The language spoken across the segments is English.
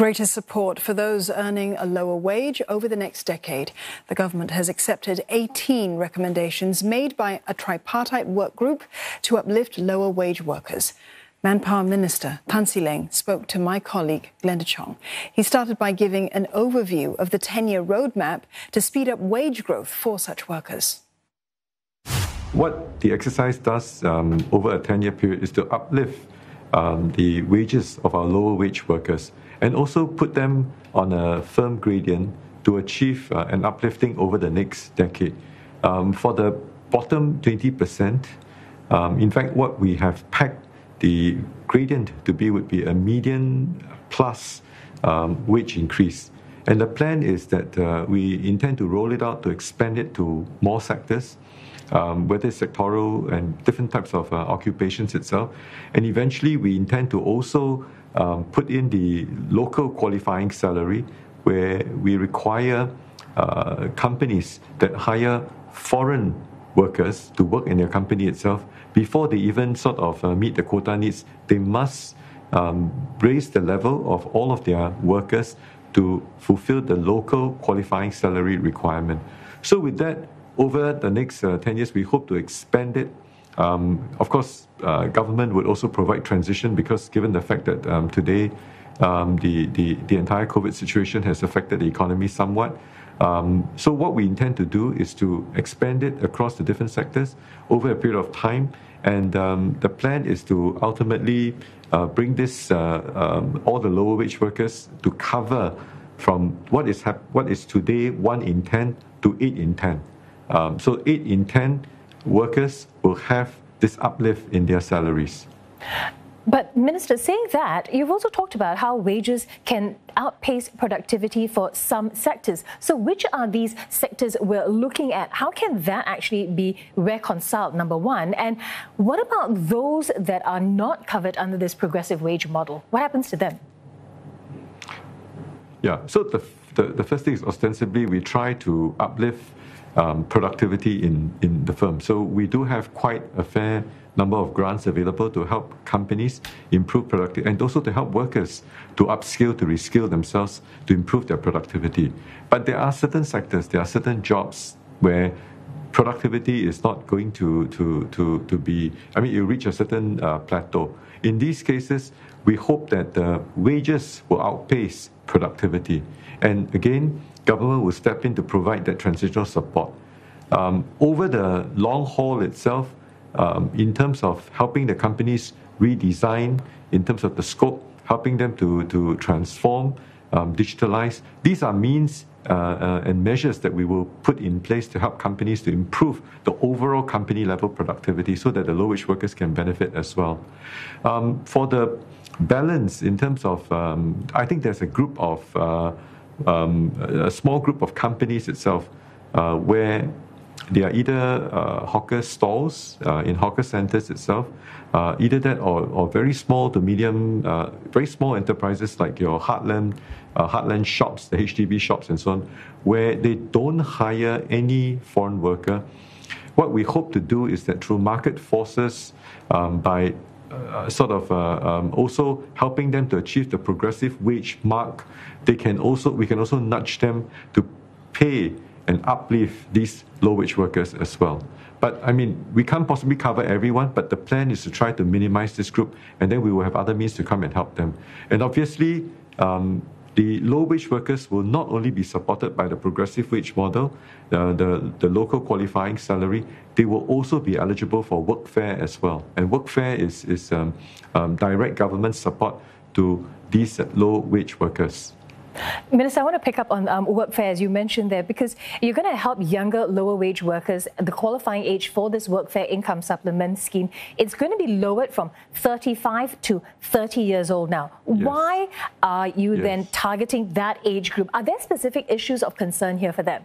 Greater support for those earning a lower wage over the next decade. The government has accepted 18 recommendations made by a tripartite work group to uplift lower wage workers. Manpower Minister Tan See Leng spoke to my colleague Glenda Chong. He started by giving an overview of the 10 year roadmap to speed up wage growth for such workers. What the exercise does um, over a 10 year period is to uplift um, the wages of our lower wage workers and also put them on a firm gradient to achieve uh, an uplifting over the next decade. Um, for the bottom 20%, um, in fact, what we have pegged the gradient to be would be a median plus um, wage increase. And the plan is that uh, we intend to roll it out to expand it to more sectors um, whether it's sectoral and different types of uh, occupations itself. And eventually, we intend to also um, put in the local qualifying salary, where we require uh, companies that hire foreign workers to work in their company itself before they even sort of uh, meet the quota needs. They must um, raise the level of all of their workers to fulfill the local qualifying salary requirement. So, with that, over the next uh, 10 years, we hope to expand it. Um, of course, uh, government would also provide transition because given the fact that um, today um, the, the, the entire COVID situation has affected the economy somewhat. Um, so what we intend to do is to expand it across the different sectors over a period of time. And um, the plan is to ultimately uh, bring this, uh, um, all the lower wage workers to cover from what is, hap- what is today 1 in 10 to 8 in 10. Um, so eight in 10 workers will have this uplift in their salaries. But, Minister, saying that, you've also talked about how wages can outpace productivity for some sectors. So, which are these sectors we're looking at? How can that actually be reconciled, number one? And what about those that are not covered under this progressive wage model? What happens to them? Yeah, so the, the, the first thing is ostensibly we try to uplift um, productivity in, in the firm. So we do have quite a fair number of grants available to help companies improve productivity and also to help workers to upskill, to reskill themselves, to improve their productivity. But there are certain sectors, there are certain jobs where productivity is not going to, to, to, to be, I mean, you reach a certain uh, plateau. In these cases, we hope that the wages will outpace productivity. And again, government will step in to provide that transitional support. Um, over the long haul itself, um, in terms of helping the companies redesign, in terms of the scope, helping them to, to transform, um, digitalize, these are means uh, uh, and measures that we will put in place to help companies to improve the overall company level productivity so that the low wage workers can benefit as well. Um, for the balance in terms of, um, I think there's a group of uh, um, a small group of companies itself uh, where they are either uh, hawker stalls uh, in hawker centers itself, uh, either that or, or very small to medium, uh, very small enterprises like your Heartland, uh, Heartland shops, the HDB shops and so on, where they don't hire any foreign worker. What we hope to do is that through market forces, um, by uh, sort of uh, um, also helping them to achieve the progressive wage mark, they can also we can also nudge them to pay and uplift these low wage workers as well. But I mean, we can't possibly cover everyone, but the plan is to try to minimize this group, and then we will have other means to come and help them. And obviously, um, the low wage workers will not only be supported by the progressive wage model, uh, the, the local qualifying salary, they will also be eligible for workfare as well. And workfare is, is um, um, direct government support to these low wage workers. Minister, I want to pick up on um, workfare, as you mentioned there, because you're going to help younger, lower wage workers. The qualifying age for this workfare income supplement scheme, it's going to be lowered from 35 to 30 years old now. Yes. Why are you yes. then targeting that age group? Are there specific issues of concern here for them?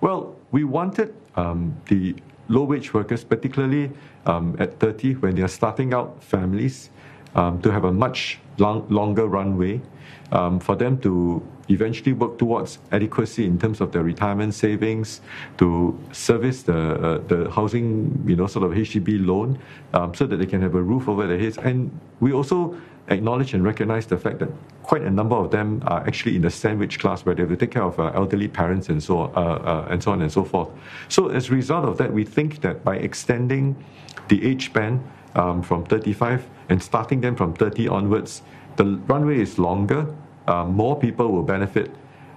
Well, we wanted um, the low wage workers, particularly um, at 30, when they are starting out families, um, to have a much long, longer runway um, for them to eventually work towards adequacy in terms of their retirement savings, to service the uh, the housing, you know, sort of HDB loan, um, so that they can have a roof over their heads. And we also acknowledge and recognize the fact that quite a number of them are actually in the sandwich class where they have to take care of uh, elderly parents and so, uh, uh, and so on and so forth. So as a result of that, we think that by extending the age band um, from 35 and starting them from 30 onwards, the runway is longer, uh, more people will benefit.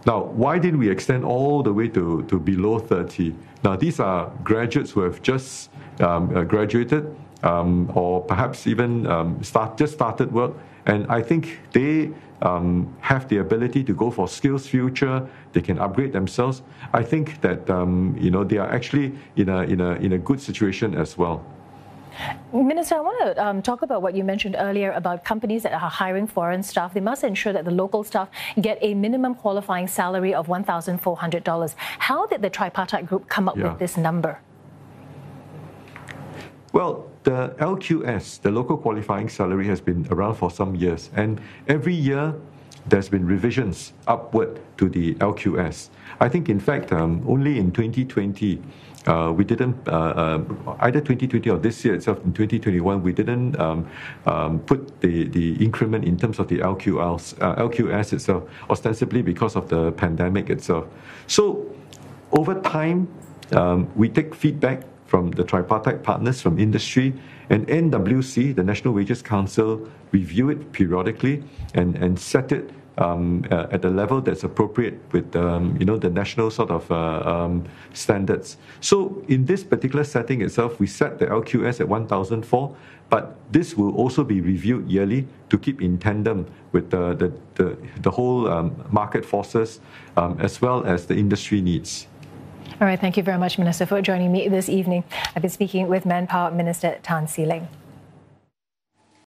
Now, why did we extend all the way to, to below 30? Now, these are graduates who have just um, uh, graduated um, or perhaps even um, start, just started work. And I think they um, have the ability to go for SkillsFuture. They can upgrade themselves. I think that um, you know they are actually in a in a in a good situation as well. Minister, I want to um, talk about what you mentioned earlier about companies that are hiring foreign staff. They must ensure that the local staff get a minimum qualifying salary of $1,400. How did the tripartite group come up yeah. with this number? Well, the LQS, the local qualifying salary, has been around for some years, and every year there's been revisions upward to the LQS. I think, in fact, um, only in 2020, uh, we didn't, uh, uh, either 2020 or this year itself, in 2021, we didn't um, um, put the, the increment in terms of the LQS, LQS uh, itself, ostensibly because of the pandemic itself. So, over time, um, we take feedback from the tripartite partners from industry and NWC, the National Wages Council, review it periodically and, and set it um, uh, at the level that's appropriate with um, you know the national sort of uh, um, standards. So in this particular setting itself, we set the LQS at 1,004, but this will also be reviewed yearly to keep in tandem with the the, the, the whole um, market forces um, as well as the industry needs. All right, thank you very much, Minister, for joining me this evening. I've been speaking with Manpower Minister Tan See Leng.